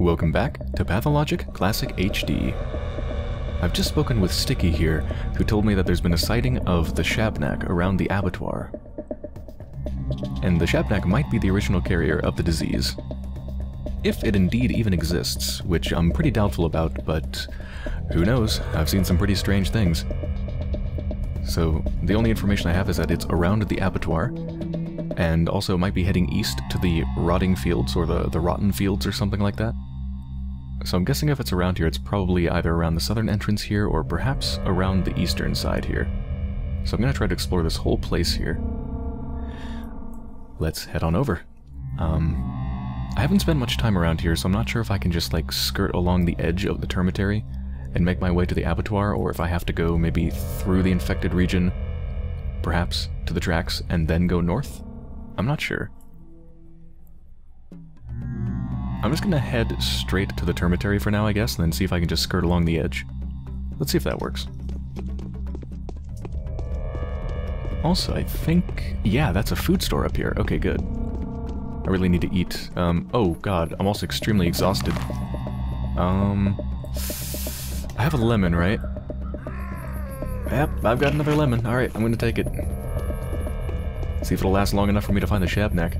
Welcome back to Pathologic Classic HD. I've just spoken with Sticky here, who told me that there's been a sighting of the Shabnak around the abattoir. And the Shabnak might be the original carrier of the disease. If it indeed even exists, which I'm pretty doubtful about, but who knows, I've seen some pretty strange things. So, the only information I have is that it's around the abattoir, and also might be heading east to the rotting fields, or the, the rotten fields or something like that. So I'm guessing if it's around here, it's probably either around the southern entrance here, or perhaps around the eastern side here. So I'm going to try to explore this whole place here. Let's head on over. Um, I haven't spent much time around here, so I'm not sure if I can just, like, skirt along the edge of the termitary and make my way to the abattoir, or if I have to go maybe through the infected region, perhaps, to the tracks, and then go north? I'm not sure. I'm just gonna head straight to the termitary for now, I guess, and then see if I can just skirt along the edge. Let's see if that works. Also, I think... Yeah, that's a food store up here. Okay, good. I really need to eat. Um, oh god, I'm also extremely exhausted. Um... I have a lemon, right? Yep, I've got another lemon. Alright, I'm gonna take it. See if it'll last long enough for me to find the Shabnak.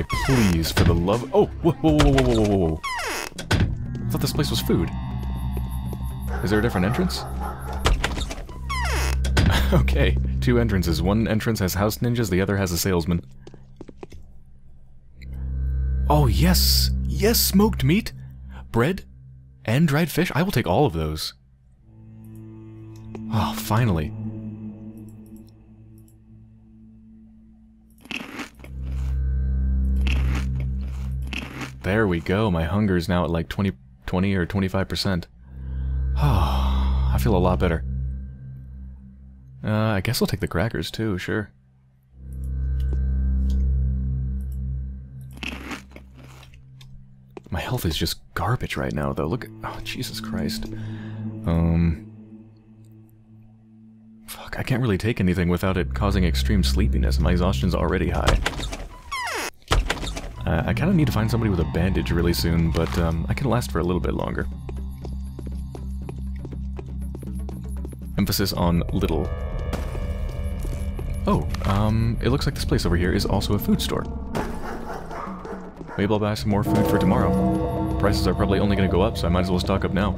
Okay, please, for the love... Oh! Whoa, whoa, whoa, whoa, whoa, whoa, whoa. I thought this place was food. Is there a different entrance? okay, two entrances. One entrance has house ninjas, the other has a salesman. Oh, yes! Yes, smoked meat! Bread? And dried fish? I will take all of those. Oh, finally. There we go. My hunger is now at like 20, 20 or 25%. Oh, I feel a lot better. Uh, I guess I'll take the crackers too, sure. My health is just garbage right now, though. Look at... Oh, Jesus Christ. Um... Fuck, I can't really take anything without it causing extreme sleepiness. My exhaustion's already high. Uh, I kind of need to find somebody with a bandage really soon, but um, I can last for a little bit longer. Emphasis on little. Oh, um, it looks like this place over here is also a food store. Maybe I'll buy some more food for tomorrow. Prices are probably only going to go up, so I might as well stock up now.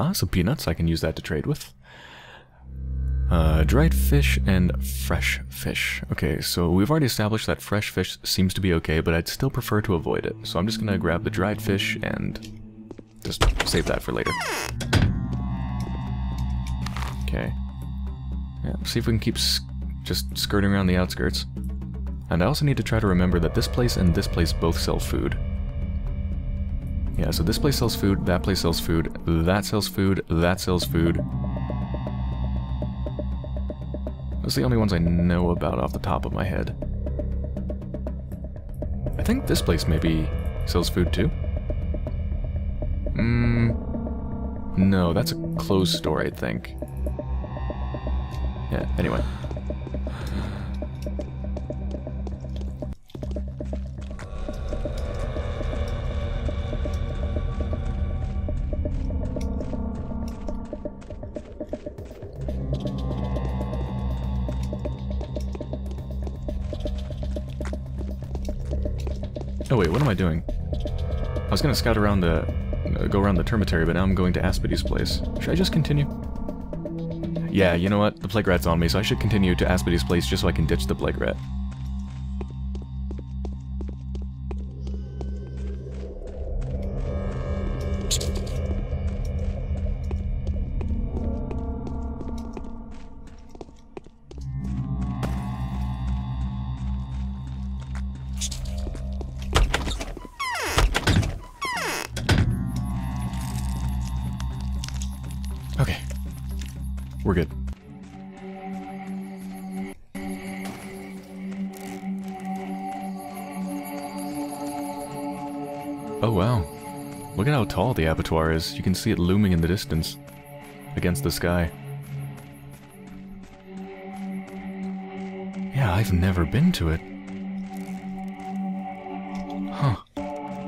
Ah, some peanuts. I can use that to trade with. Uh, dried fish and fresh fish. Okay, so we've already established that fresh fish seems to be okay, but I'd still prefer to avoid it. So I'm just gonna grab the dried fish and just save that for later. Okay. Yeah, see if we can keep just skirting around the outskirts. And I also need to try to remember that this place and this place both sell food. Yeah, so this place sells food, that place sells food, that sells food, that sells food. Those are the only ones I know about off the top of my head. I think this place maybe sells food too. Hmm. No, that's a closed store, I think. Yeah, anyway. Wait, what am I doing? I was gonna scout around the... Uh, go around the termitary, but now I'm going to Aspity's place. Should I just continue? Yeah, you know what? The plague rat's on me, so I should continue to Aspity's place just so I can ditch the plague rat. Abattoir is. You can see it looming in the distance against the sky. Yeah, I've never been to it. Huh.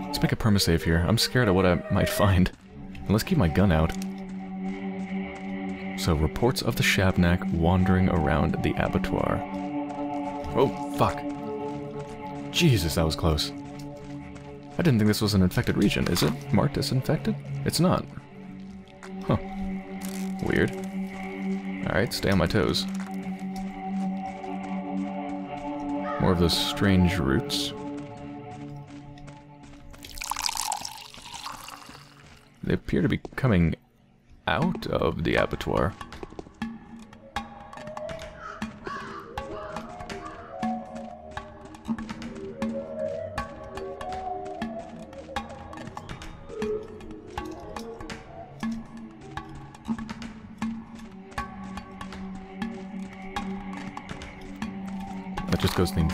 Let's make a permasave here. I'm scared of what I might find. And let's keep my gun out. So, reports of the Shabnak wandering around the abattoir. Oh, fuck. Jesus, that was close. I didn't think this was an infected region. Is it marked as infected? It's not. Huh. Weird. Alright, stay on my toes. More of those strange roots. They appear to be coming out of the abattoir.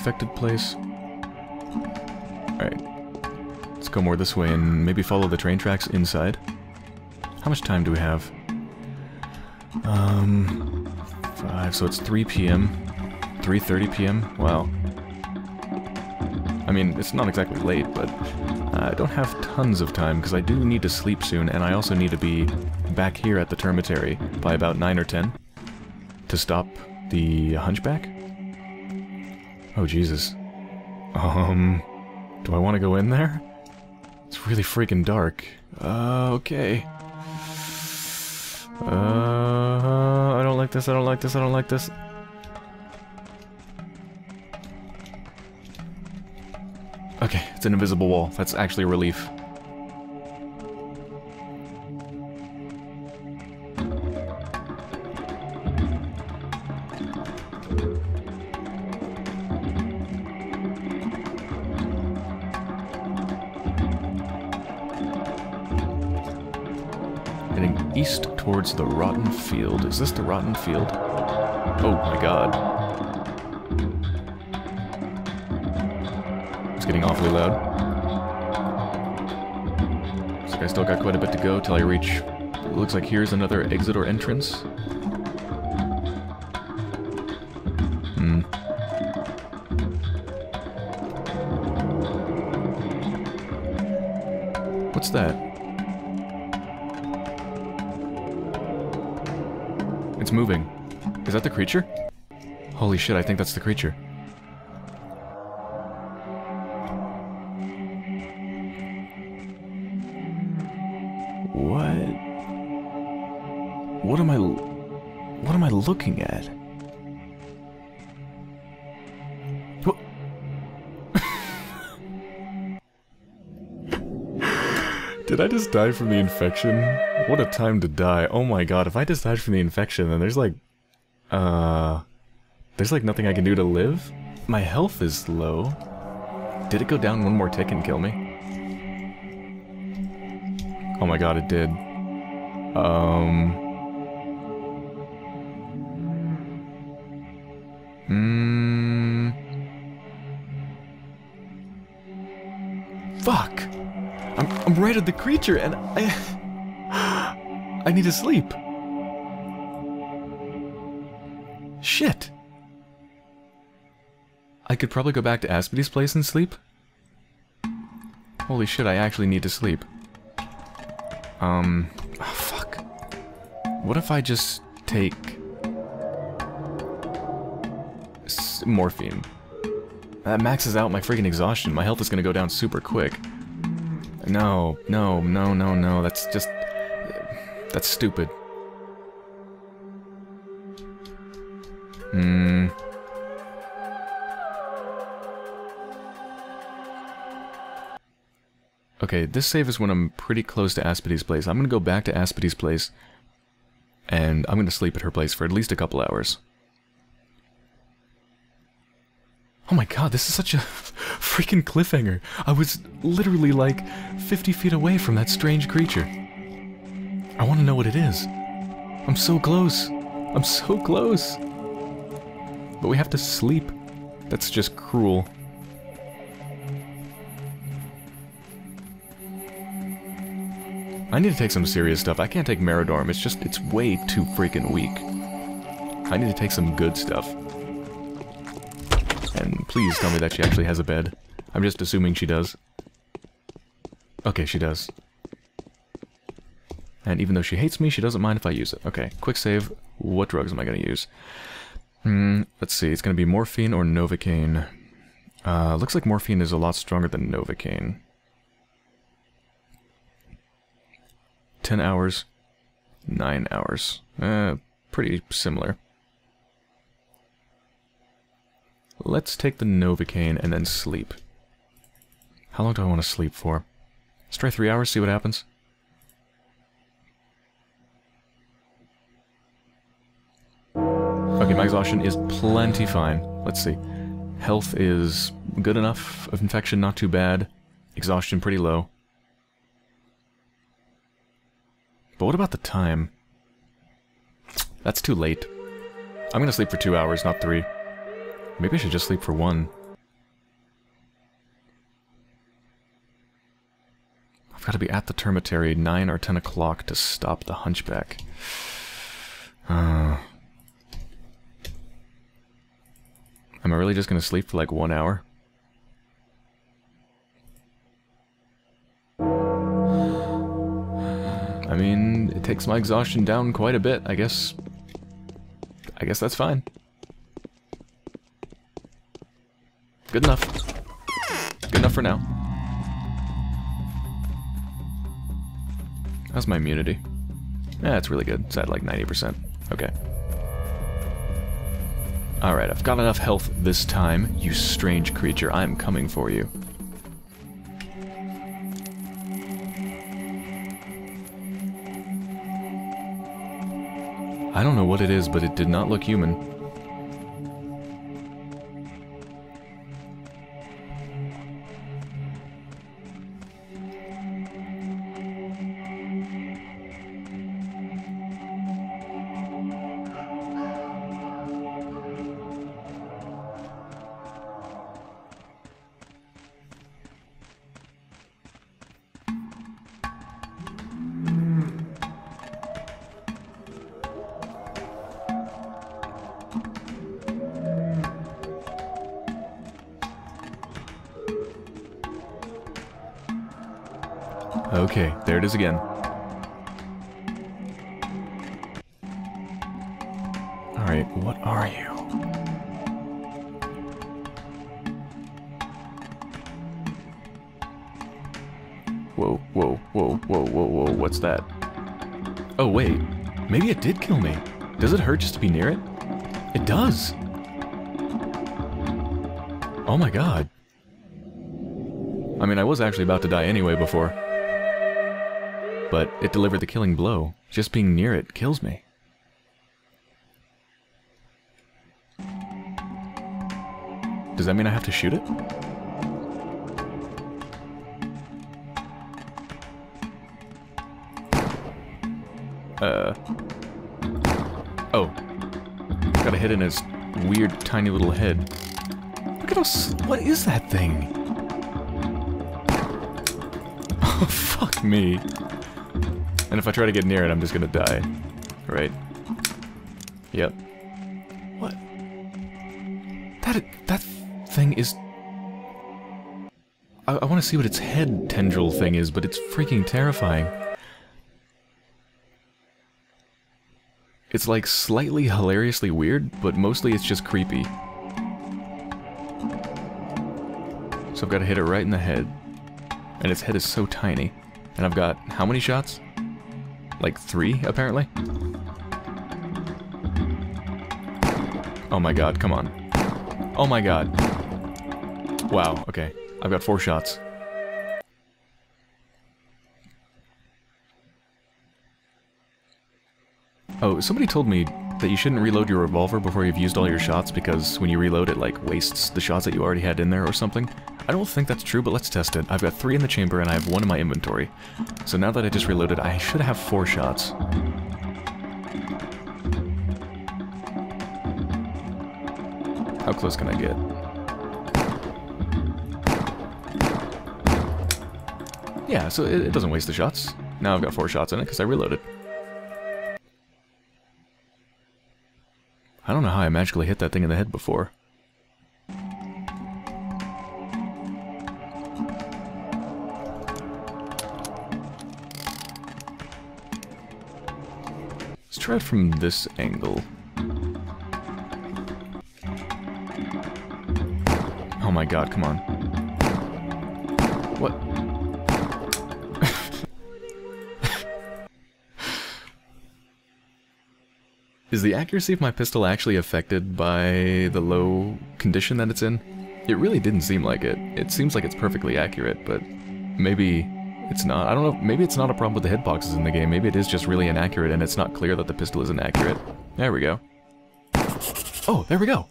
Infected place. Alright. Let's go more this way and maybe follow the train tracks inside. How much time do we have? Um, 5, so it's 3 p.m. 3.30 p.m.? Wow. I mean, it's not exactly late, but I don't have tons of time because I do need to sleep soon, and I also need to be back here at the termitary by about 9 or 10 to stop the hunchback. Oh, Jesus. Um, do I want to go in there? It's really freaking dark. Uh, okay. Uh, I don't like this, I don't like this, I don't like this. Okay, it's an invisible wall. That's actually a relief. Field. Is this the Rotten Field? Oh my god. It's getting awfully loud. Looks like I still got quite a bit to go till I reach... It looks like here's another exit or entrance. Hmm. What's that? It's moving. Is that the creature? Holy shit, I think that's the creature. What? What am I... What am I looking at? Did I just die from the infection? What a time to die. Oh my god, if I just died from the infection, then there's like... Uh... There's like nothing I can do to live? My health is low. Did it go down one more tick and kill me? Oh my god, it did. Um... Hmm... Fuck! I'm, I'm right at the creature and I... I need to sleep. Shit. I could probably go back to Aspity's place and sleep. Holy shit, I actually need to sleep. Um, oh, fuck. What if I just take... Morphine? That maxes out my freaking exhaustion. My health is gonna go down super quick. No, no, no, no, no. That's just... That's stupid. Hmm... Okay, this save is when I'm pretty close to Aspity's place. I'm gonna go back to Aspity's place, and I'm gonna sleep at her place for at least a couple hours. Oh my god, this is such a freaking cliffhanger. I was literally like 50 feet away from that strange creature. I want to know what it is. I'm so close. I'm so close. But we have to sleep. That's just cruel. I need to take some serious stuff. I can't take Meridorm. It's just, it's way too freaking weak. I need to take some good stuff. And please tell me that she actually has a bed. I'm just assuming she does. Okay, she does. And even though she hates me, she doesn't mind if I use it. Okay, quick save. What drugs am I going to use? Hmm, let's see. It's going to be morphine or Novocaine. Uh, looks like morphine is a lot stronger than Novocaine. 10 hours. 9 hours. Uh, pretty similar. Let's take the Novocaine and then sleep. How long do I want to sleep for? Let's try 3 hours, see what happens. Okay, my exhaustion is plenty fine. Let's see. Health is good enough. Of infection, not too bad. Exhaustion, pretty low. But what about the time? That's too late. I'm gonna sleep for two hours, not three. Maybe I should just sleep for one. I've got to be at the termitary 9 or 10 o'clock to stop the hunchback. Uh, am I really just going to sleep for like one hour? I mean, it takes my exhaustion down quite a bit, I guess. I guess that's fine. Good enough. Good enough for now. How's my immunity? Yeah, it's really good. It's at like 90%. Okay. Alright, I've got enough health this time, you strange creature. I'm coming for you. I don't know what it is, but it did not look human. Okay, there it is again. Alright, what are you? Whoa, whoa, whoa, whoa, whoa, whoa, what's that? Oh, wait. Maybe it did kill me. Does it hurt just to be near it? It does! Oh my god. I mean, I was actually about to die anyway before but it delivered the killing blow. Just being near it kills me. Does that mean I have to shoot it? Uh... Oh. Got a hit in his weird tiny little head. Look at how... What is that thing? Oh, fuck me. And if I try to get near it, I'm just gonna die. Right? Yep. What? That that thing is... I, I want to see what its head tendril thing is, but it's freaking terrifying. It's like slightly hilariously weird, but mostly it's just creepy. So I've got to hit it right in the head. And its head is so tiny. And I've got how many shots? Like three, apparently? Oh my god, come on. Oh my god. Wow, okay. I've got four shots. Oh, somebody told me that you shouldn't reload your revolver before you've used all your shots because when you reload it, like, wastes the shots that you already had in there or something. I don't think that's true, but let's test it. I've got three in the chamber and I have one in my inventory. So now that I just reloaded, I should have four shots. How close can I get? Yeah, so it, it doesn't waste the shots. Now I've got four shots in it because I reloaded. I don't know how I magically hit that thing in the head before. Try from this angle. Oh my god, come on. What? Is the accuracy of my pistol actually affected by the low condition that it's in? It really didn't seem like it. It seems like it's perfectly accurate, but maybe it's not. I don't know, maybe it's not a problem with the hitboxes in the game. Maybe it is just really inaccurate and it's not clear that the pistol is inaccurate. There we go. Oh, there we go!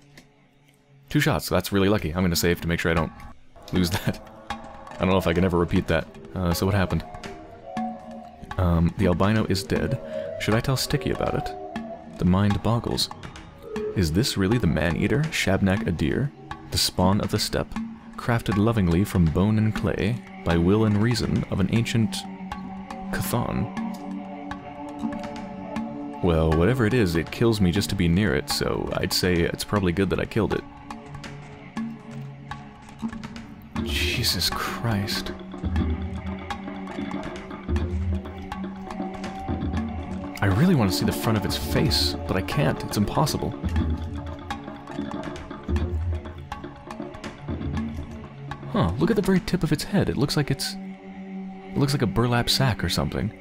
Two shots, that's really lucky. I'm gonna save to make sure I don't lose that. I don't know if I can ever repeat that. Uh, so what happened? Um, the albino is dead. Should I tell Sticky about it? The mind boggles. Is this really the man-eater, Shabnak Adyr, the spawn of the steppe, crafted lovingly from bone and clay, by will and reason of an ancient... Chthon? Well, whatever it is, it kills me just to be near it, so I'd say it's probably good that I killed it. Jesus Christ. I really want to see the front of its face, but I can't. It's impossible. Huh, look at the very tip of its head. It looks like it's... It looks like a burlap sack or something.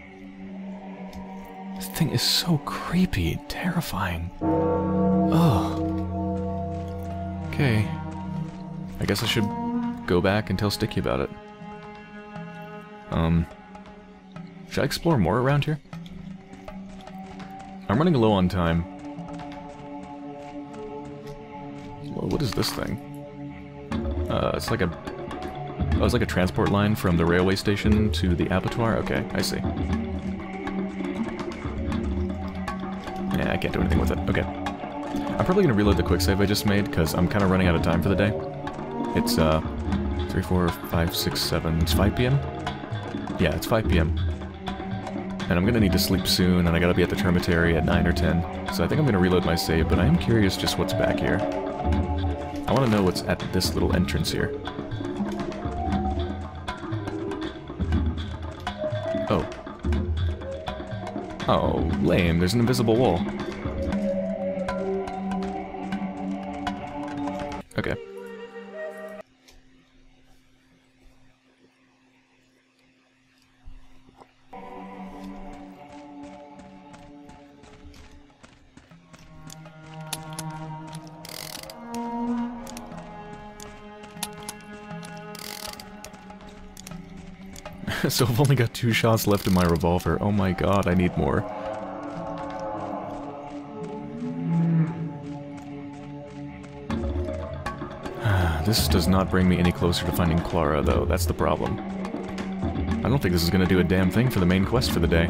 This thing is so creepy, terrifying. Ugh. Okay. I guess I should go back and tell Sticky about it. Um... Should I explore more around here? I'm running low on time. Well, what is this thing? Uh, it's like a... Oh, it's like a transport line from the railway station to the abattoir? Okay, I see. Yeah, I can't do anything with it. Okay. I'm probably going to reload the quick save I just made, because I'm kind of running out of time for the day. It's, uh, 3, 4, 5, 6, 7... It's 5 p.m.? Yeah, it's 5 p.m. And I'm gonna need to sleep soon, and I gotta be at the Termitary at 9 or 10. So I think I'm gonna reload my save, but I am curious just what's back here. I wanna know what's at this little entrance here. Oh, lame. There's an invisible wall. So I've only got two shots left in my revolver. Oh my god, I need more. this does not bring me any closer to finding Clara, though. That's the problem. I don't think this is going to do a damn thing for the main quest for the day.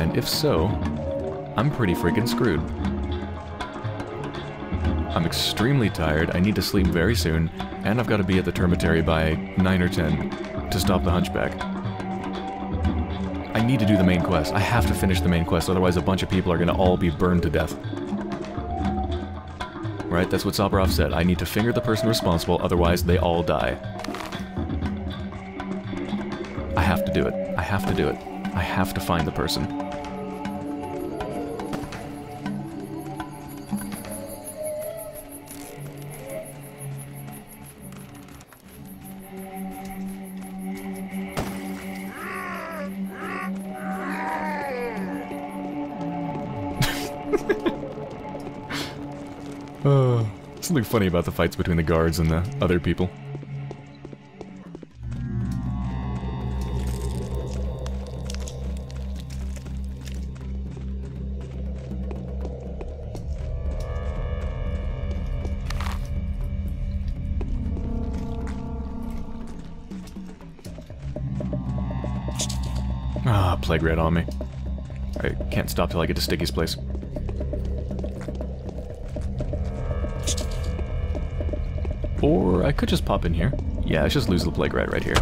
And if so, I'm pretty freaking screwed. I'm extremely tired, I need to sleep very soon, and I've got to be at the Termitary by 9 or 10 to stop the Hunchback. I need to do the main quest. I have to finish the main quest, otherwise a bunch of people are going to all be burned to death. Right, that's what Saburov said. I need to finger the person responsible, otherwise they all die. I have to do it. I have to do it. I have to find the person. Something funny about the fights between the guards and the other people. Ah, plague rat on me. I can't stop till I get to Sticky's place. I could just pop in here. Yeah, let's just lose the plague rat right here.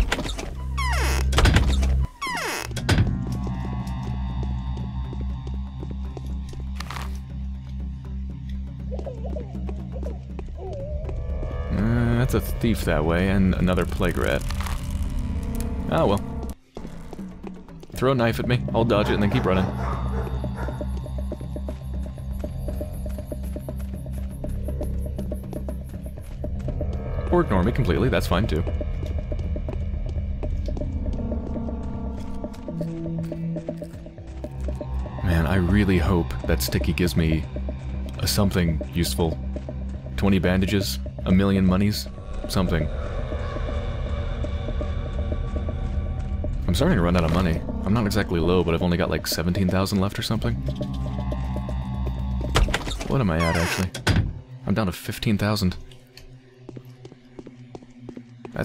Uh, that's a thief that way, and another plague rat. Oh well. Throw a knife at me, I'll dodge it and then keep running. Or ignore me completely, that's fine too. Man, I really hope that Sticky gives me something useful. 20 bandages, a million monies, something. I'm starting to run out of money. I'm not exactly low, but I've only got like 17,000 left or something. What am I at, actually? I'm down to 15,000.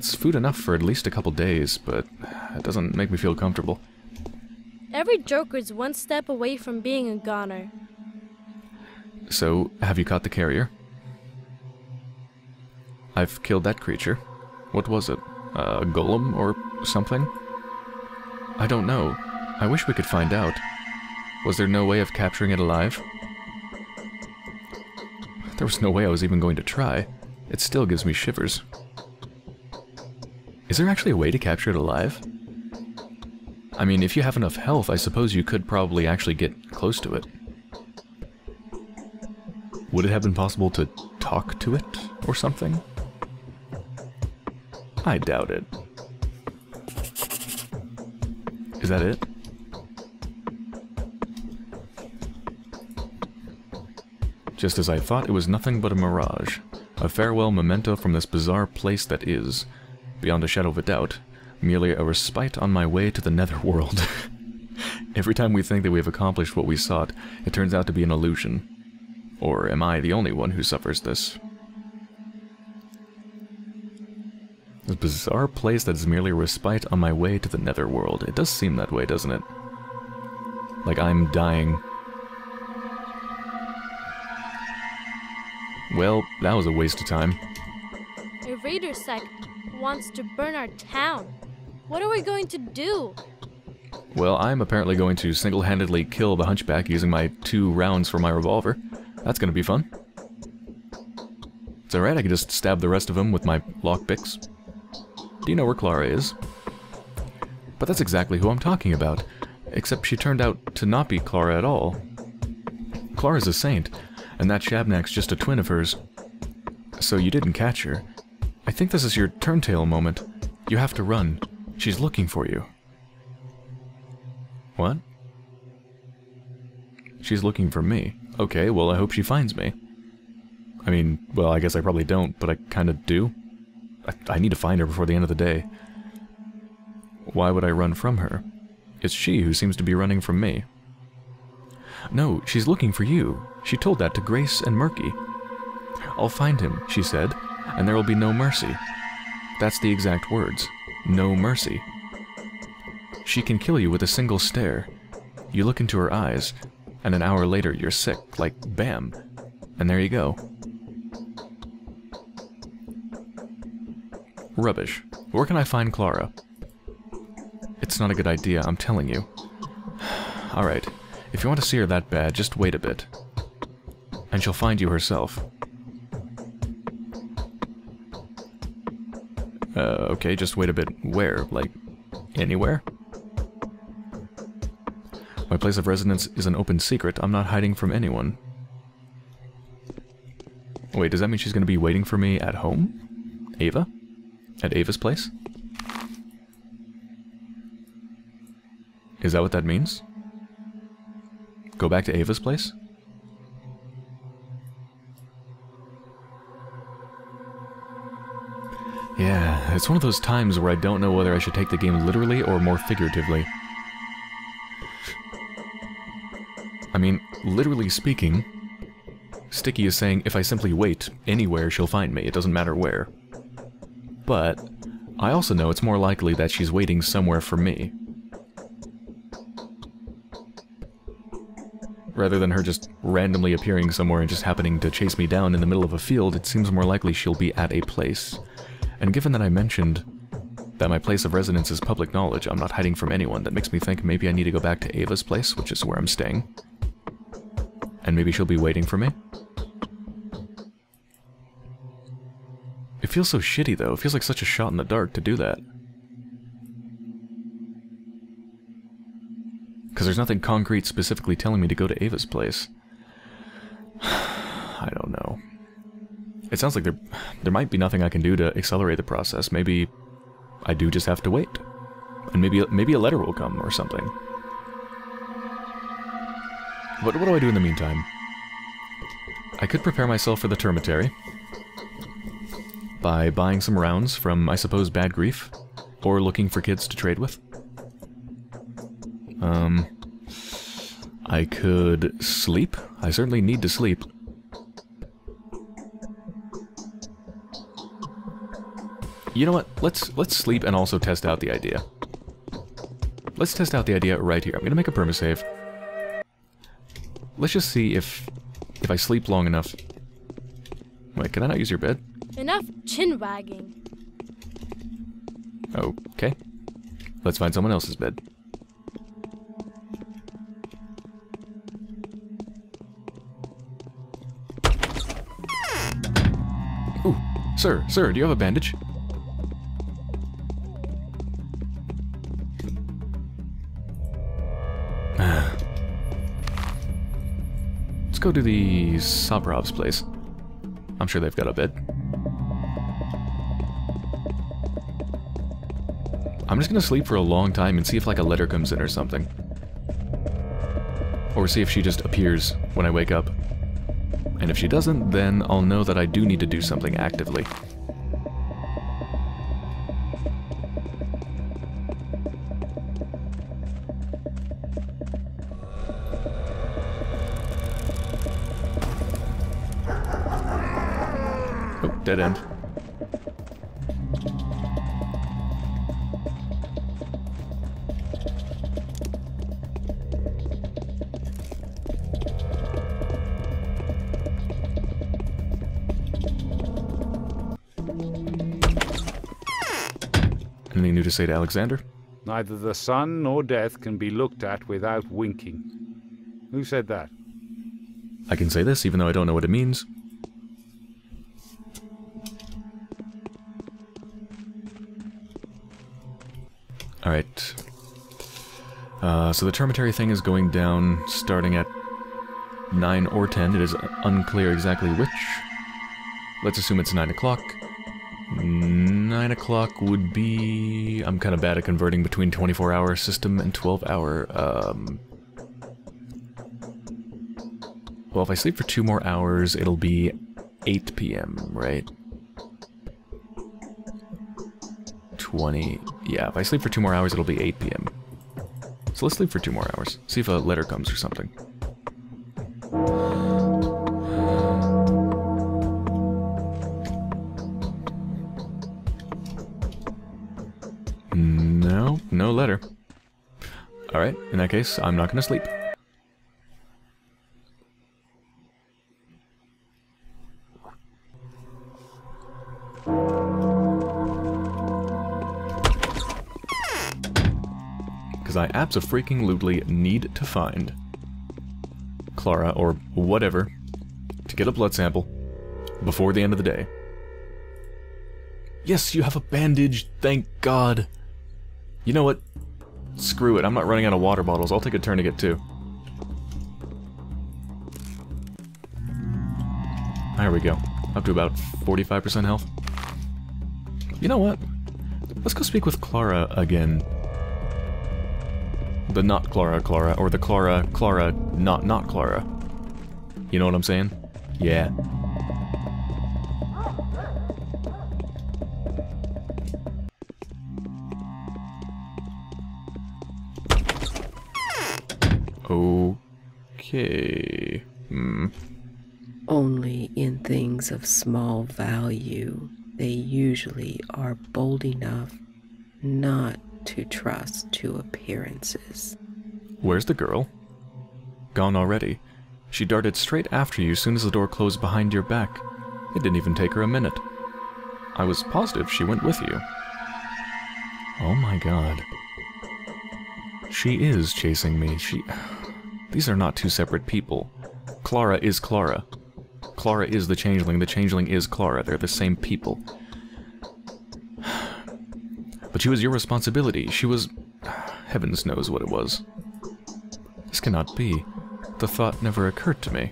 That's food enough for at least a couple days, but it doesn't make me feel comfortable. Every Joker's one step away from being a goner. So, have you caught the carrier? I've killed that creature. What was it? A golem or something? I don't know. I wish we could find out. Was there no way of capturing it alive? There was no way I was even going to try. It still gives me shivers. Is there actually a way to capture it alive? I mean, if you have enough health, I suppose you could probably actually get close to it. Would it have been possible to talk to it or something? I doubt it. Is that it? Just as I thought, it was nothing but a mirage. A farewell memento from this bizarre place that is beyond a shadow of a doubt, merely a respite on my way to the netherworld. Every time we think that we have accomplished what we sought, it turns out to be an illusion. Or am I the only one who suffers this? This bizarre place that is merely a respite on my way to the netherworld. It does seem that way, doesn't it? Like I'm dying. Well, that was a waste of time. A raider sect wants to burn our town. What are we going to do? Well, I'm apparently going to single-handedly kill the Hunchback using my two rounds for my revolver. That's gonna be fun. It's alright, I can just stab the rest of them with my lockpicks. Do you know where Clara is? But that's exactly who I'm talking about. Except she turned out to not be Clara at all. Clara's a saint, and that Shabnak's just a twin of hers. So you didn't catch her. I think this is your turntail moment. You have to run. She's looking for you. What? She's looking for me. Okay, well I hope she finds me. I mean, well I guess I probably don't, but I kinda do. I, I need to find her before the end of the day. Why would I run from her? It's she who seems to be running from me. No, she's looking for you. She told that to Grace and Murky. I'll find him, she said, and there will be no mercy. That's the exact words. No mercy. She can kill you with a single stare. You look into her eyes, and an hour later you're sick, like bam, and there you go. Rubbish. Where can I find Clara? It's not a good idea, I'm telling you. Alright, if you want to see her that bad, just wait a bit. And she'll find you herself. Uh, okay, just wait a bit. Where? Like, anywhere? My place of residence is an open secret. I'm not hiding from anyone. Wait, does that mean she's going to be waiting for me at home? Ava? At Ava's place? Is that what that means? Go back to Ava's place? It's one of those times where I don't know whether I should take the game literally or more figuratively. I mean, literally speaking, Sticky is saying if I simply wait anywhere, she'll find me. It doesn't matter where. But I also know it's more likely that she's waiting somewhere for me. Rather than her just randomly appearing somewhere and just happening to chase me down in the middle of a field, it seems more likely she'll be at a place And given that I mentioned that my place of residence is public knowledge, I'm not hiding from anyone, that makes me think maybe I need to go back to Ava's place, which is where I'm staying. And maybe she'll be waiting for me. It feels so shitty, though. It feels like such a shot in the dark to do that. Because there's nothing concrete specifically telling me to go to Ava's place. I don't know. It sounds like there, there might be nothing I can do to accelerate the process. Maybe I do just have to wait. And maybe maybe a letter will come or something. What, what do I do in the meantime? I could prepare myself for the termitary by buying some rounds from, I suppose, Bad Grief, or looking for kids to trade with. Um, I could sleep. I certainly need to sleep. You know what? Let's let's sleep and also test out the idea. Let's test out the idea right here. I'm gonna make a permasave. Let's just see if if I sleep long enough. Wait, can I not use your bed? Enough chin wagging. Okay. Let's find someone else's bed. Ooh, sir, sir, do you have a bandage? Go to the Saburov's place. I'm sure they've got a bed. I'm just gonna sleep for a long time and see if like a letter comes in or something. Or see if she just appears when I wake up. And if she doesn't, then I'll know that I do need to do something actively. Dead end. Anything new to say to Alexander? Neither the sun nor death can be looked at without winking. Who said that? I can say this even though I don't know what it means. Alright. Uh, so the termitary thing is going down starting at 9 or 10. It is unclear exactly which. Let's assume it's 9 o'clock. 9 o'clock would be... I'm kind of bad at converting between 24-hour system and 12-hour. Um, well, if I sleep for two more hours, it'll be 8 p.m., right? 20... Yeah, if I sleep for two more hours, it'll be 8 p.m. So let's sleep for two more hours. See if a letter comes or something. No, no letter. Alright, in that case, I'm not gonna sleep. Abso-freaking-lutely need to find Clara, or whatever, to get a blood sample before the end of the day. Yes, you have a bandage, thank God. You know what? Screw it, I'm not running out of water bottles. I'll take a turn to get two. There we go. Up to about 45% health. You know what? Let's go speak with Clara again. The not Clara Clara, or the Clara Clara not not Clara. You know what I'm saying? Yeah. Okay. Hmm. Only in things of small value they usually are bold enough not to trust to appearances. Where's the girl? Gone already. She darted straight after you as soon as the door closed behind your back. It didn't even take her a minute. I was positive she went with you. Oh my god. She is chasing me. She... These are not two separate people. Clara is Clara. Clara is the Changeling. The Changeling is Clara. They're the same people. But she was your responsibility. She was... Heavens knows what it was. This cannot be. The thought never occurred to me.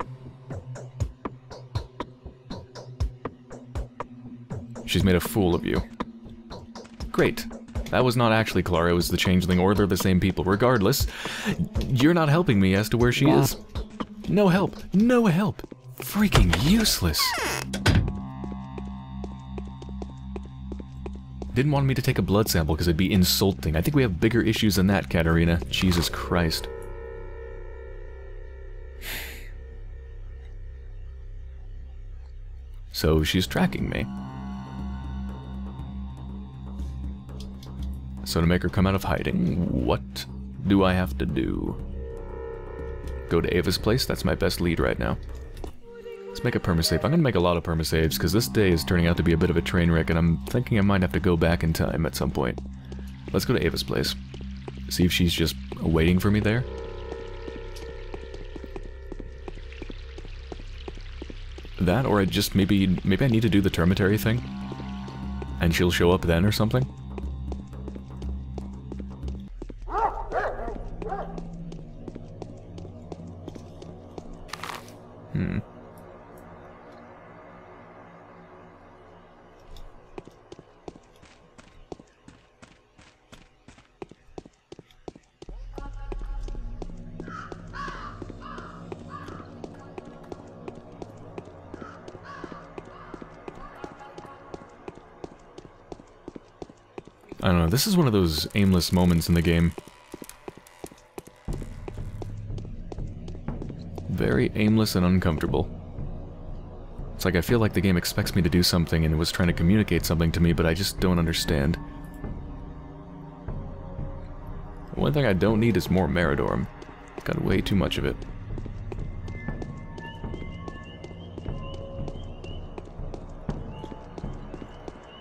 She's made a fool of you. Great. That was not actually Clara, it was the Changeling, or they're the same people. Regardless, you're not helping me as to where she is. No help. No help. Freaking useless. Didn't want me to take a blood sample because it'd be insulting. I think we have bigger issues than that, Katerina. Jesus Christ. So she's tracking me. So to make her come out of hiding, what do I have to do? Go to Ava's place? That's my best lead right now. Let's make a permasave. I'm going to make a lot of permasaves because this day is turning out to be a bit of a train wreck and I'm thinking I might have to go back in time at some point. Let's go to Ava's place. See if she's just waiting for me there. That, or I just maybe maybe I need to do the termitary thing, and she'll show up then or something. This is one of those aimless moments in the game. Very aimless and uncomfortable. It's like I feel like the game expects me to do something and was trying to communicate something to me, but I just don't understand. One thing I don't need is more Meridorum. Got way too much of it.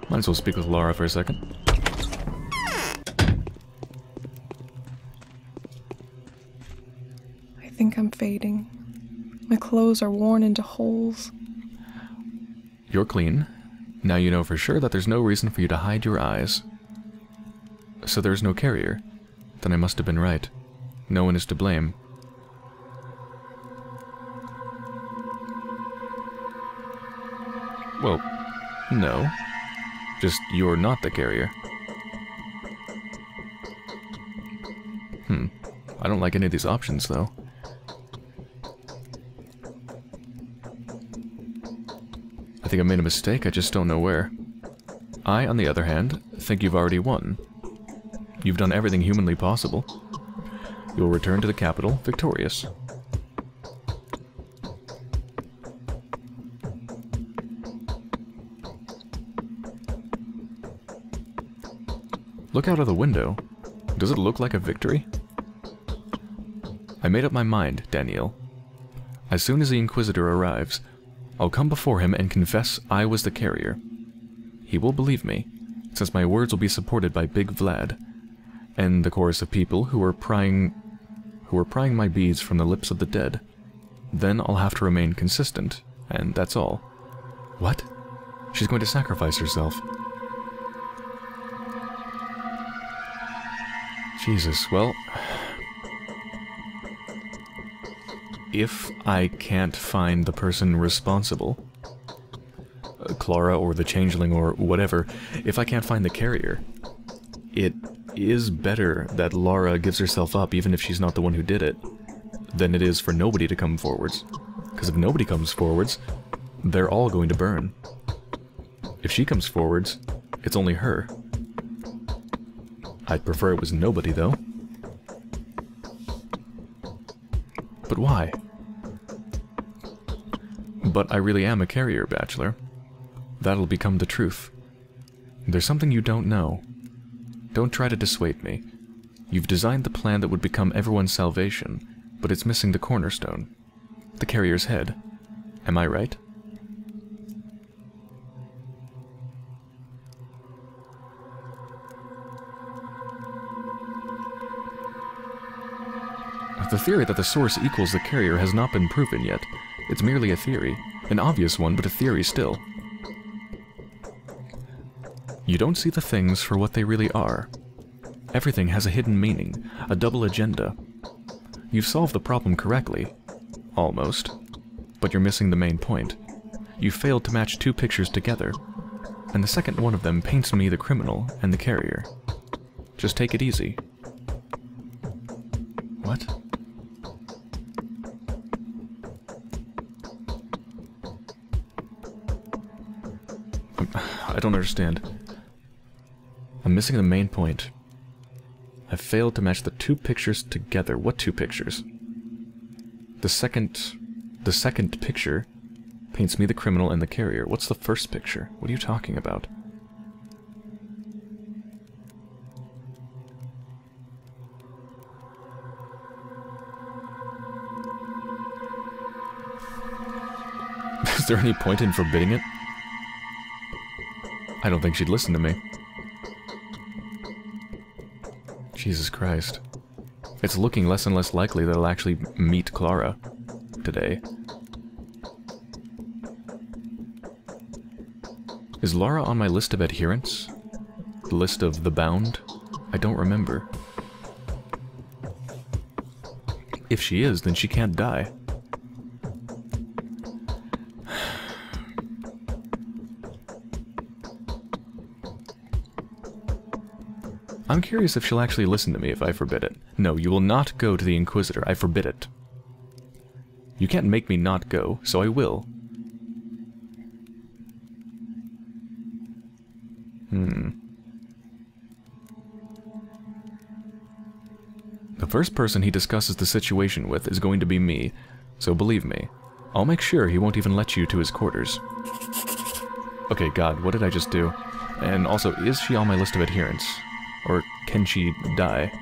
Might as well speak with Lara for a second. Fading. My clothes are worn into holes. You're clean. Now you know for sure that there's no reason for you to hide your eyes. So there's no carrier. Then I must have been right. No one is to blame. Well, no. Just you're not the carrier. Hmm. I don't like any of these options, though. Think I made a mistake, I just don't know where. I, on the other hand, think you've already won. You've done everything humanly possible. You'll return to the capital victorious. Look out of the window. Does it look like a victory? I made up my mind, Daniel. As soon as the Inquisitor arrives, I'll come before him and confess I was the carrier. He will believe me, since my words will be supported by Big Vlad, and the chorus of people who are prying who are prying my beads from the lips of the dead. Then I'll have to remain consistent, and that's all. What? She's going to sacrifice herself. Jesus, well... If I can't find the person responsible, uh, Clara or the Changeling or whatever, if I can't find the carrier, it is better that Lara gives herself up even if she's not the one who did it, than it is for nobody to come forwards. Because if nobody comes forwards, they're all going to burn. If she comes forwards, it's only her. I'd prefer it was nobody, though. But why? but I really am a carrier, Bachelor. That'll become the truth. There's something you don't know. Don't try to dissuade me. You've designed the plan that would become everyone's salvation, but it's missing the cornerstone. The carrier's head. Am I right? The theory that the source equals the carrier has not been proven yet, it's merely a theory. An obvious one, but a theory still. You don't see the things for what they really are. Everything has a hidden meaning, a double agenda. You've solved the problem correctly. Almost. But you're missing the main point. You failed to match two pictures together, and the second one of them paints me the criminal and the carrier. Just take it easy. What? I don't understand. I'm missing the main point. I failed to match the two pictures together. What two pictures? The second... The second picture paints me the criminal and the carrier. What's the first picture? What are you talking about? Is there any point in forbidding it? I don't think she'd listen to me. Jesus Christ. It's looking less and less likely that I'll actually meet Clara today. Is Lara on my list of adherents? The list of the bound? I don't remember. If she is, then she can't die. I'm curious if she'll actually listen to me if I forbid it. No, you will not go to the Inquisitor. I forbid it. You can't make me not go, so I will. Hmm. The first person he discusses the situation with is going to be me, so believe me, I'll make sure he won't even let you to his quarters. Okay, God, what did I just do? And also, is she on my list of adherents? Or can she die?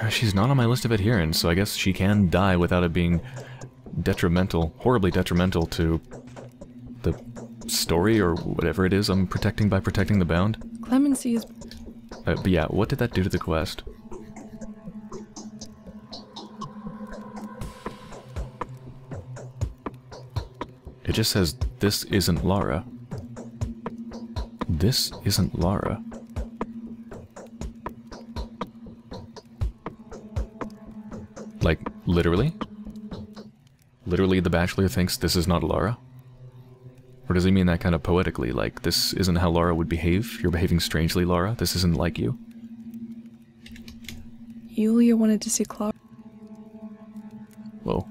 Uh, she's not on my list of adherents, so I guess she can die without it being detrimental, horribly detrimental to the story or whatever it is I'm protecting by protecting the bound. Clemency is. Uh, but yeah, what did that do to the quest? It just says, this isn't Lara. This isn't Lara. Literally? Literally the Bachelor thinks this is not Lara? Or does he mean that kind of poetically, like, this isn't how Lara would behave? You're behaving strangely, Lara? This isn't like you? Yulia wanted to see Clara. Whoa.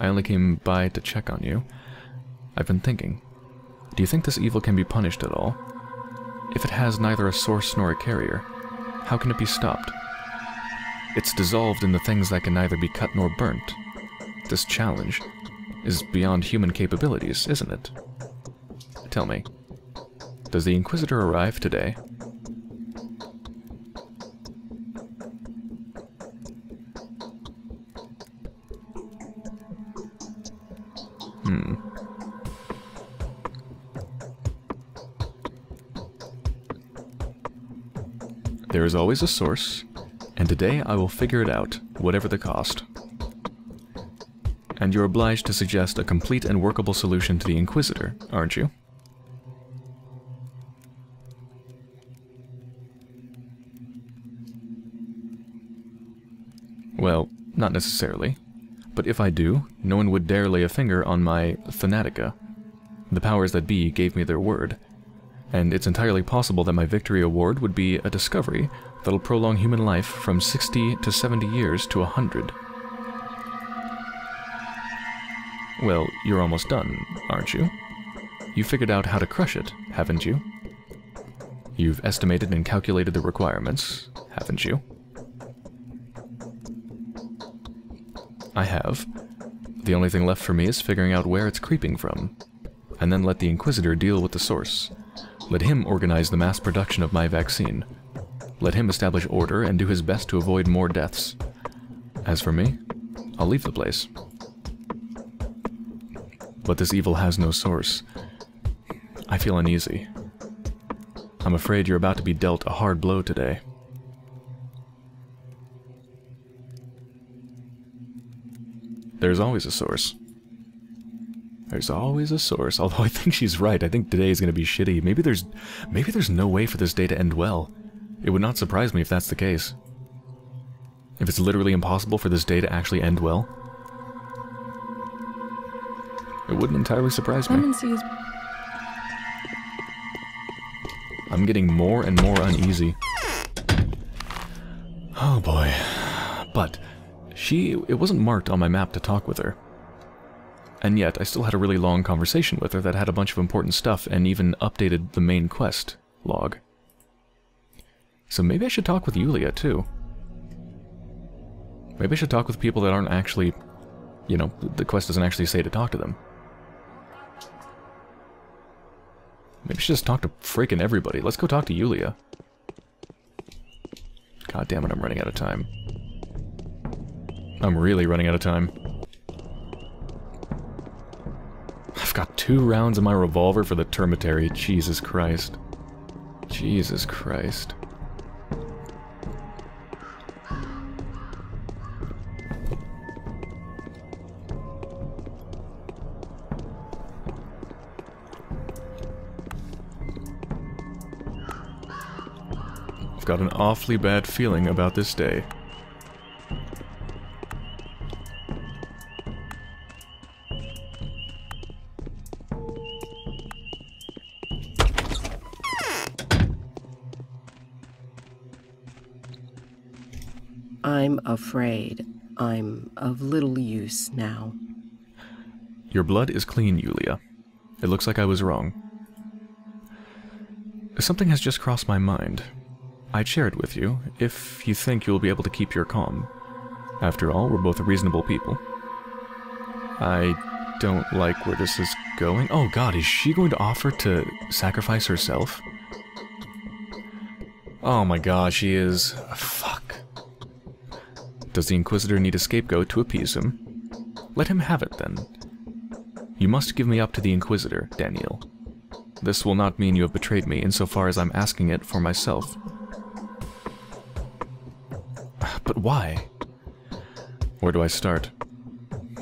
I only came by to check on you. I've been thinking. Do you think this evil can be punished at all? If it has neither a source nor a carrier, how can it be stopped? It's dissolved in the things that can neither be cut nor burnt. This challenge is beyond human capabilities, isn't it? Tell me, does the Inquisitor arrive today? Hmm. There is always a source, and today I will figure it out, whatever the cost. And you're obliged to suggest a complete and workable solution to the Inquisitor, aren't you? Well, not necessarily. But if I do, no one would dare lay a finger on my Thanatica. The powers that be gave me their word. And it's entirely possible that my victory award would be a discovery that'll prolong human life from 60 to 70 years to 100. Well, you're almost done, aren't you? You figured out how to crush it, haven't you? You've estimated and calculated the requirements, haven't you? I have. The only thing left for me is figuring out where it's creeping from, and then let the Inquisitor deal with the source. Let him organize the mass production of my vaccine. Let him establish order and do his best to avoid more deaths. As for me, I'll leave the place. But this evil has no source. I feel uneasy. I'm afraid you're about to be dealt a hard blow today. There's always a source. There's always a source, although I think she's right. I think today is going to be shitty. Maybe there's maybe there's no way for this day to end well. It would not surprise me if that's the case. If it's literally impossible for this day to actually end well. It wouldn't entirely surprise me. I'm getting more and more uneasy. Oh boy. But, she, it wasn't marked on my map to talk with her. And yet, I still had a really long conversation with her that had a bunch of important stuff and even updated the main quest log. So maybe I should talk with Yulia, too. Maybe I should talk with people that aren't actually, you know, the quest doesn't actually say to talk to them. Maybe I should just talk to freaking everybody. Let's go talk to Yulia. God damn it, I'm running out of time. I'm really running out of time. I've got two rounds in my revolver for the termitary. Jesus Christ. Jesus Christ. I've got an awfully bad feeling about this day. I'm afraid I'm of little use now. Your blood is clean, Yulia. It looks like I was wrong. Something has just crossed my mind. I'd share it with you, if you think you'll be able to keep your calm. After all, we're both reasonable people. I don't like where this is going. Oh god, is she going to offer to sacrifice herself? Oh my god, she is... Fuck. Does the Inquisitor need a scapegoat to appease him? Let him have it, then. You must give me up to the Inquisitor, Daniel. This will not mean you have betrayed me insofar as I'm asking it for myself. But why? Where do I start?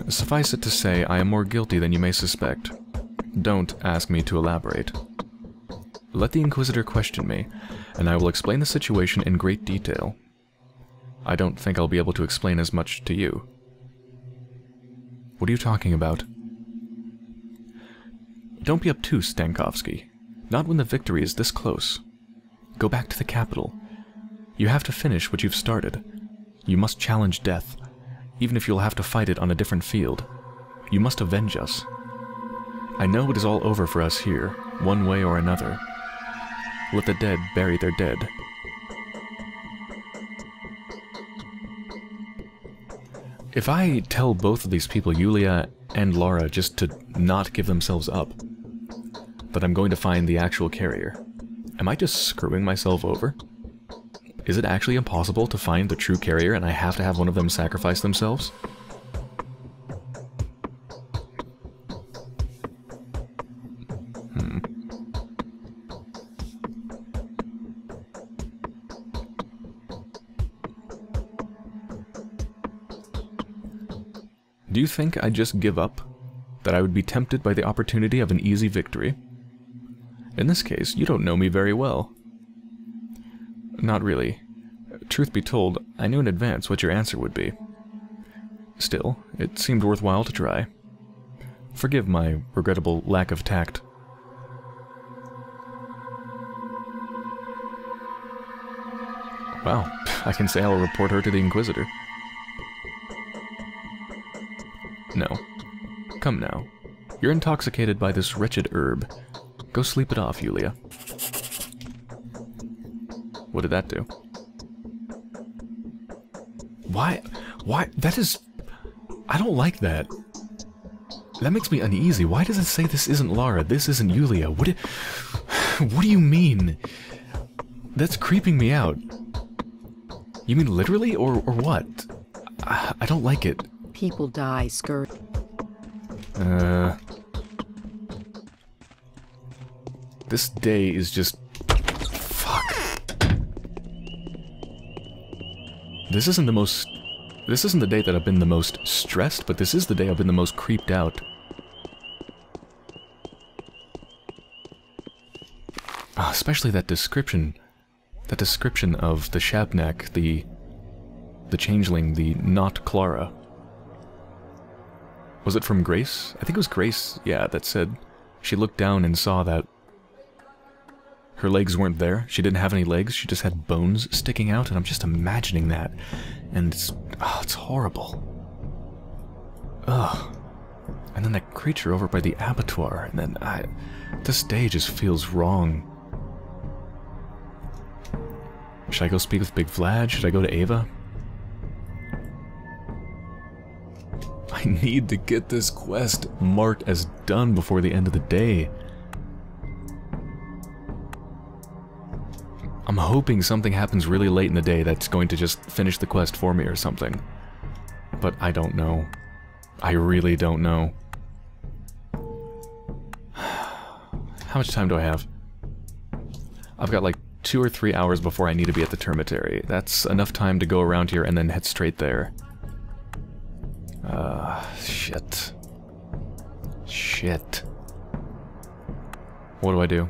Suffice it to say, I am more guilty than you may suspect. Don't ask me to elaborate. Let the Inquisitor question me, and I will explain the situation in great detail. I don't think I'll be able to explain as much to you. What are you talking about? Don't be obtuse, Dankovsky. Not when the victory is this close. Go back to the capital. You have to finish what you've started. You must challenge death, even if you'll have to fight it on a different field. You must avenge us. I know it is all over for us here, one way or another. Let the dead bury their dead. If I tell both of these people, Yulia and Lara, just to not give themselves up, that I'm going to find the actual carrier, am I just screwing myself over? Is it actually impossible to find the true carrier and I have to have one of them sacrifice themselves? Think I'd just give up? That I would be tempted by the opportunity of an easy victory? In this case, you don't know me very well. Not really. Truth be told, I knew in advance what your answer would be. Still, it seemed worthwhile to try. Forgive my regrettable lack of tact. Wow, I can say I'll report her to the Inquisitor. No. Come now. You're intoxicated by this wretched herb. Go sleep it off, Yulia. What did that do? Why? Why? That is... I don't like that. That makes me uneasy. Why does it say this isn't Lara, this isn't Yulia? What do, what do you mean? That's creeping me out. You mean literally, or, or what? I, I don't like it. People die scur. Uh... This day is just... Fuck. This isn't the most This isn't the day that I've been the most stressed, but this is the day I've been the most creeped out. Ah, especially that description. That description of the Shabnak, the... the changeling, the not Clara. Was it from Grace? I think it was Grace, yeah, that said she looked down and saw that her legs weren't there. She didn't have any legs. She just had bones sticking out, and I'm just imagining that. And it's, oh, it's horrible. Ugh. And then that creature over by the abattoir, and then I... This day just feels wrong. Should I go speak with Big Vlad? Should I go to Ava? I need to get this quest marked as done before the end of the day. I'm hoping something happens really late in the day that's going to just finish the quest for me or something. But I don't know. I really don't know. How much time do I have? I've got like two or three hours before I need to be at the termitary. That's enough time to go around here and then head straight there. Uh, shit. Shit. What do I do?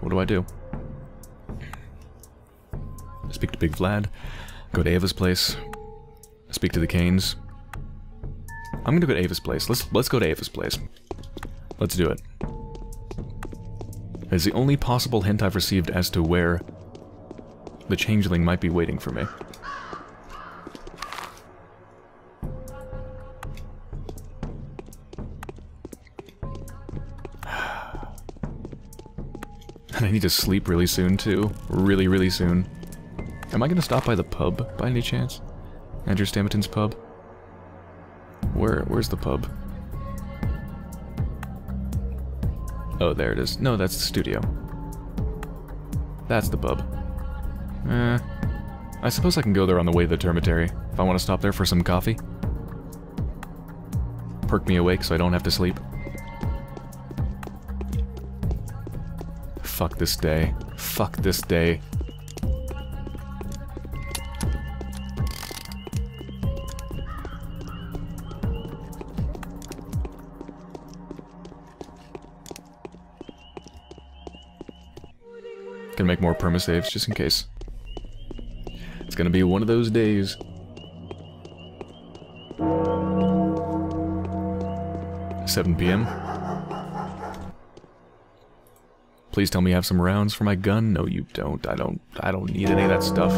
What do I do? Speak to Big Vlad. Go to Ava's place. Speak to the Kains. I'm gonna go to Ava's place. Let's let's go to Ava's place. Let's do it. It's the only possible hint I've received as to where the changeling might be waiting for me. I need to sleep really soon, too. Really, really soon. Am I going to stop by the pub, by any chance? Andrew Stamatin's pub? Where, where's the pub? Oh, there it is. No, that's the studio. That's the pub. Eh. I suppose I can go there on the way to the termitary, if I want to stop there for some coffee. Perk me awake so I don't have to sleep. Fuck this day. Fuck this day. Gonna make more permasaves just in case. It's gonna be one of those days. Seven PM. Please tell me you have some rounds for my gun. No, you don't. I don't. I don't need any of that stuff.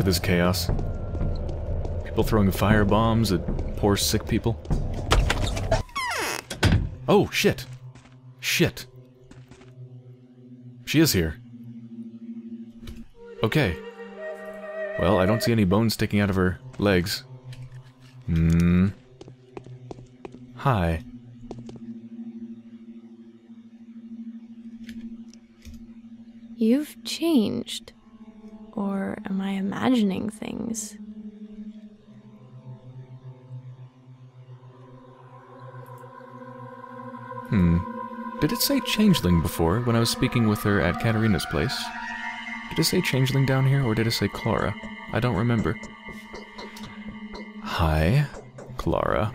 Look at this chaos. People throwing fire bombs at poor sick people. Oh, shit. Shit. She is here. Okay. Well, I don't see any bones sticking out of her legs. Hmm. Hi. Did it say Changeling before when I was speaking with her at Katerina's place? Did it say Changeling down here or did it say Clara? I don't remember. Hi, Clara.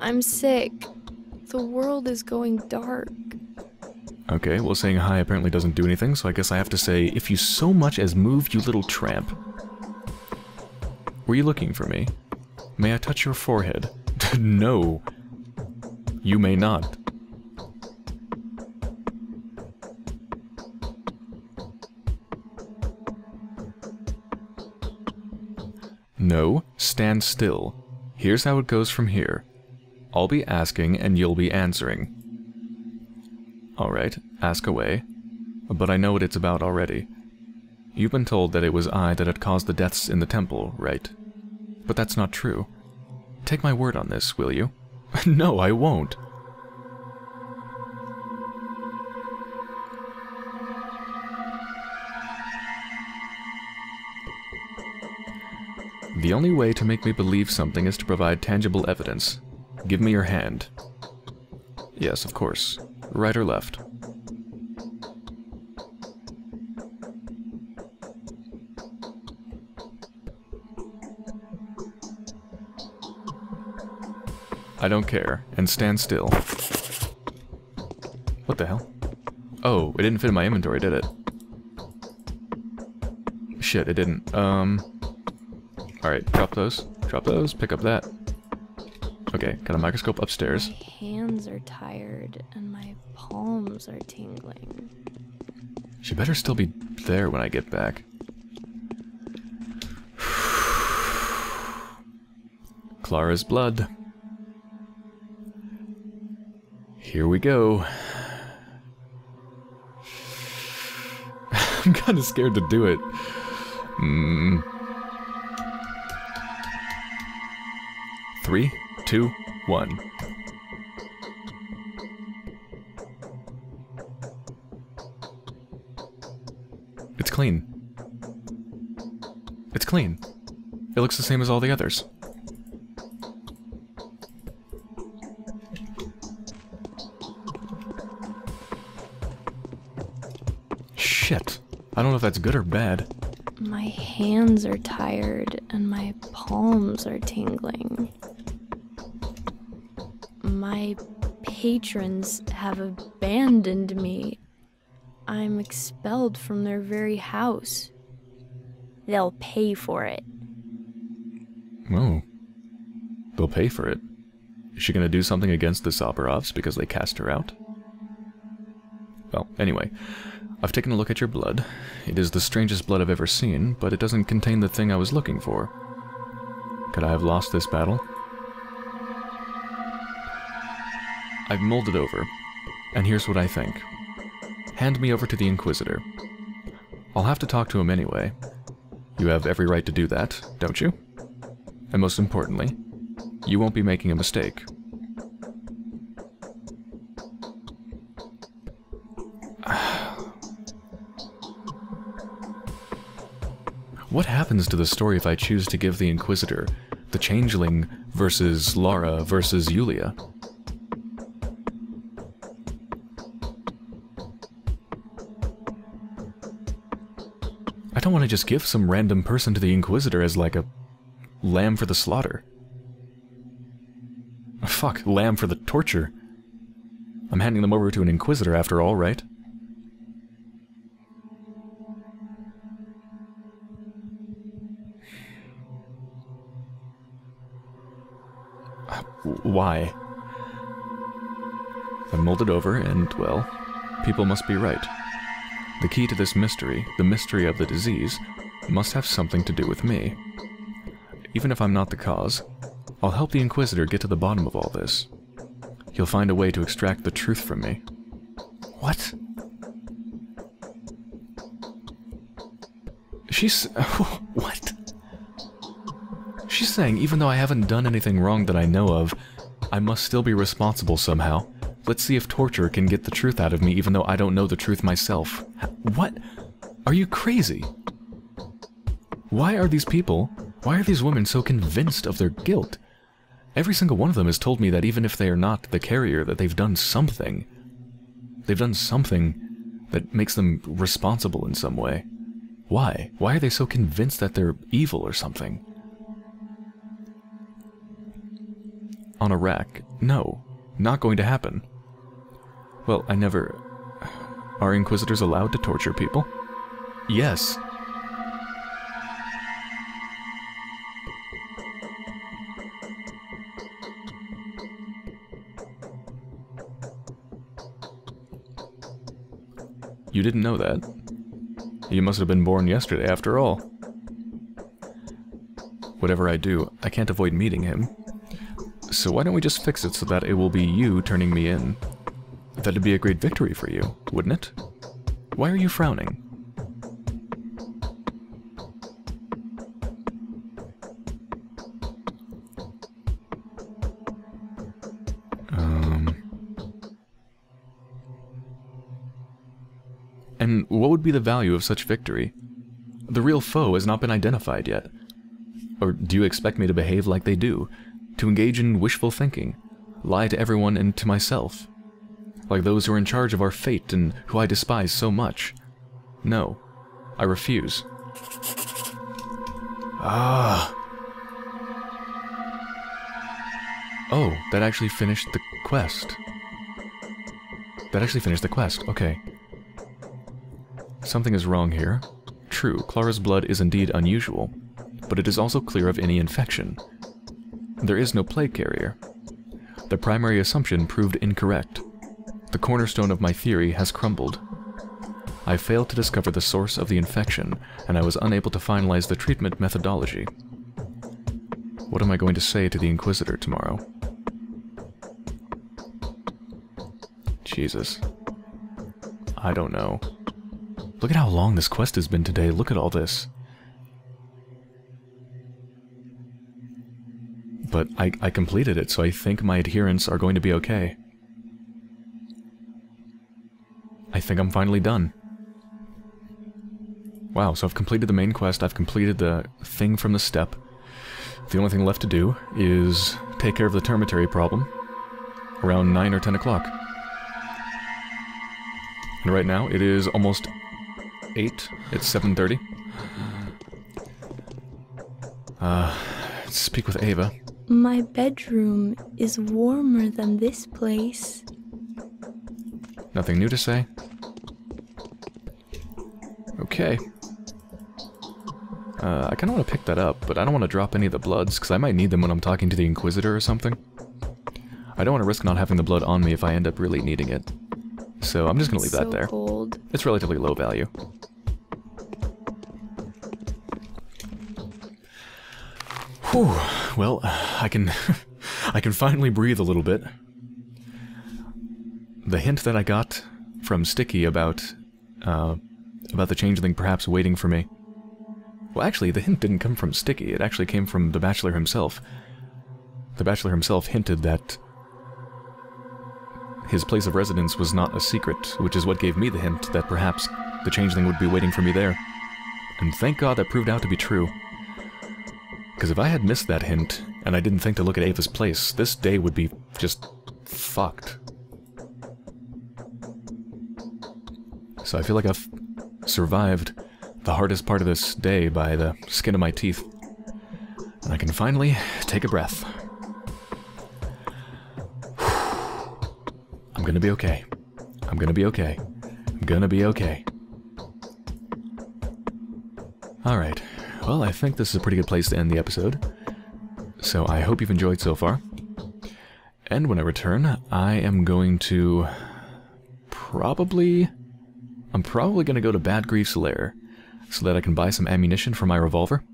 I'm sick. The world is going dark. Okay, well saying hi apparently doesn't do anything, so I guess I have to say, if you so much as move, you little tramp. Were you looking for me? May I touch your forehead? No. You may not. No, stand still. Here's how it goes from here. I'll be asking and you'll be answering. Alright, ask away. But I know what it's about already. You've been told that it was I that had caused the deaths in the temple, right? But that's not true. Take my word on this, will you? no, I won't. The only way to make me believe something is to provide tangible evidence. Give me your hand. Yes, of course. Right or left? I don't care, and stand still. What the hell? Oh, it didn't fit in my inventory, did it? Shit, it didn't. Um... Alright, drop those. Drop those, pick up that. Okay, got a microscope upstairs. My hands are tired and my palms are tingling. She better still be there when I get back. Clara's blood. Here we go. I'm kind of scared to do it. Hmm. Three, two, one. It's clean. It's clean. It looks the same as all the others. I don't know if that's good or bad. My hands are tired and my palms are tingling. My patrons have abandoned me. I'm expelled from their very house. They'll pay for it. Oh. They'll pay for it. Is she gonna do something against the Saburovs because they cast her out? Well, anyway, I've taken a look at your blood. It is the strangest blood I've ever seen, but it doesn't contain the thing I was looking for. Could I have lost this battle? I've mulled it over, and here's what I think. Hand me over to the Inquisitor. I'll have to talk to him anyway. You have every right to do that, don't you? And most importantly, you won't be making a mistake. What happens to the story if I choose to give the Inquisitor the Changeling versus Lara versus Yulia? I don't want to just give some random person to the Inquisitor as like a lamb for the slaughter. Fuck, lamb for the torture. I'm handing them over to an Inquisitor after all, right? Why? I mulled it over, and, well, people must be right. The key to this mystery, the mystery of the disease, must have something to do with me. Even if I'm not the cause, I'll help the Inquisitor get to the bottom of all this. He'll find a way to extract the truth from me. What? She's... what? She's saying even though I haven't done anything wrong that I know of, I must still be responsible somehow. Let's see if torture can get the truth out of me even though I don't know the truth myself. What? Are you crazy? Why are these people, why are these women so convinced of their guilt? Every single one of them has told me that even if they are not the carrier, that they've done something. They've done something that makes them responsible in some way. Why? Why are they so convinced that they're evil or something? On a rack? No. Not going to happen. Well, I never... Are Inquisitors allowed to torture people? Yes. You didn't know that. You must have been born yesterday after all. Whatever I do, I can't avoid meeting him. So why don't we just fix it so that it will be you turning me in? That'd be a great victory for you, wouldn't it? Why are you frowning? Um... And what would be the value of such victory? The real foe has not been identified yet. Or do you expect me to behave like they do? To engage in wishful thinking? Lie to everyone and to myself? Like those who are in charge of our fate and who I despise so much? No. I refuse. Ah. Oh, that actually finished the quest. That actually finished the quest, okay. Something is wrong here. True, Clara's blood is indeed unusual, but it is also clear of any infection. There is no plague carrier. The primary assumption proved incorrect. The cornerstone of my theory has crumbled. I failed to discover the source of the infection, and I was unable to finalize the treatment methodology. What am I going to say to the Inquisitor tomorrow? Jesus. I don't know. Look at how long this quest has been today. Look at all this. But I, I completed it, so I think my adherents are going to be okay. I think I'm finally done. Wow, so I've completed the main quest, I've completed the thing from the step. The only thing left to do is take care of the termitary problem around 9 or 10 o'clock. And right now, it is almost 8. It's 7.30. Uh, speak with Ava. My bedroom is warmer than this place. Nothing new to say? Okay. Uh, I kind of want to pick that up, but I don't want to drop any of the bloods, because I might need them when I'm talking to the Inquisitor or something. I don't want to risk not having the blood on me if I end up really needing it. So I'm just going to leave so that there. Cold. It's relatively low value. Whew. Well, I can... I can finally breathe a little bit. The hint that I got from Sticky about... Uh, about the changeling perhaps waiting for me. Well, actually, the hint didn't come from Sticky. It actually came from the Bachelor himself. The Bachelor himself hinted that his place of residence was not a secret, which is what gave me the hint that perhaps the changeling would be waiting for me there. And thank God that proved out to be true. Because if I had missed that hint, and I didn't think to look at Ava's place, this day would be just fucked. So I feel like I've survived the hardest part of this day by the skin of my teeth. And I can finally take a breath. I'm gonna be okay. I'm gonna be okay. I'm gonna be okay. Alright, well I think this is a pretty good place to end the episode. So I hope you've enjoyed so far. And when I return, I am going to... Probably... I'm probably going to go to Bad Grief's lair, so that I can buy some ammunition for my revolver,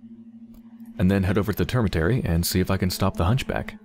and then head over to the Termitary and see if I can stop the Hunchback.